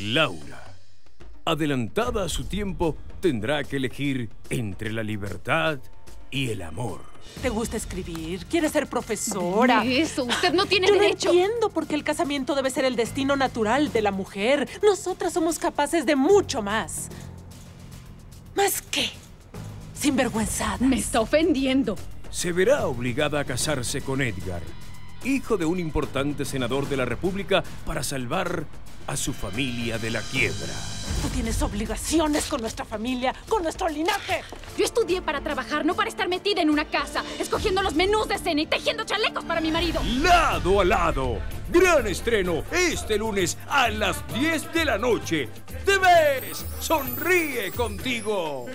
Laura, adelantada a su tiempo, tendrá que elegir entre la libertad y el amor. ¿Te gusta escribir? ¿Quieres ser profesora? Eso, usted no tiene Yo derecho. no entiendo por qué el casamiento debe ser el destino natural de la mujer. Nosotras somos capaces de mucho más. ¿Más qué? Sinvergüenzadas. Me está ofendiendo. Se verá obligada a casarse con Edgar, hijo de un importante senador de la República, para salvar a su familia de la quiebra. Tú tienes obligaciones con nuestra familia, con nuestro linaje. Yo estudié para trabajar, no para estar metida en una casa, escogiendo los menús de cena y tejiendo chalecos para mi marido. Lado a lado. Gran estreno este lunes a las 10 de la noche. ¡Te ves! ¡Sonríe contigo!